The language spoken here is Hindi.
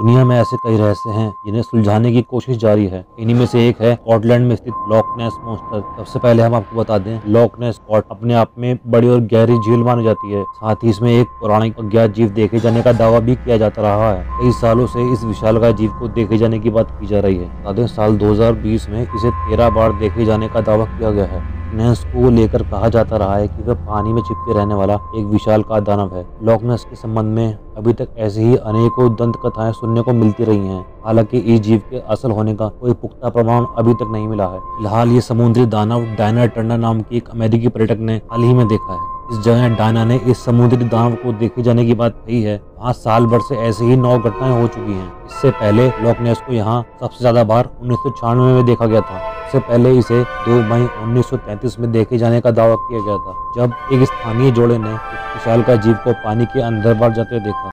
दुनिया में ऐसे कई रहस्य हैं जिन्हें सुलझाने की कोशिश जारी है। इन्हीं में से एक है स्कॉटलैंड में स्थित लॉकनेस मोस्टर सबसे पहले हम आपको बता दें लॉकनेस स्कॉट अपने आप में बड़ी और गहरी झील मानी जाती है। साथ ही इसमें एक पौराणिक अज्ञात जीव देखे जाने का दावा भी किया जाता रहा है। कई सालों से इस विशाल जीव को देखे जाने की बात की जा रही है। साल दो हज़ार बीस में इसे तेरह बार देखे जाने का दावा किया गया है। लॉकनेस को लेकर कहा जाता रहा है कि वह पानी में छिपके रहने वाला एक विशाल का दानव है। लॉकनेस के संबंध में अभी तक ऐसी ही अनेकों दंत कथाएँ सुनने को मिलती रही हैं। हालाँकि इस जीव के असल होने का कोई पुख्ता प्रमाण अभी तक नहीं मिला है। फ़िलहाल ये समुद्री दानव डायना टंडा नाम की एक अमेरिकी पर्यटक ने हाल ही में देखा है। इस जगह डायना ने इस समुद्री दानव को देखे जाने की बात कही है। वहाँ साल भर से ऐसी ही नौ घटनाएँ हो चुकी हैं। इससे पहले लॉकनेस को यहाँ सबसे ज़्यादा बार उन्नीस सौ छियानवे में देखा गया था। इससे पहले इसे 2 मई 1933 में देखे जाने का दावा किया गया था। जब एक स्थानीय जोड़े ने विशाल का जीव को पानी के अंदर बार जाते देखा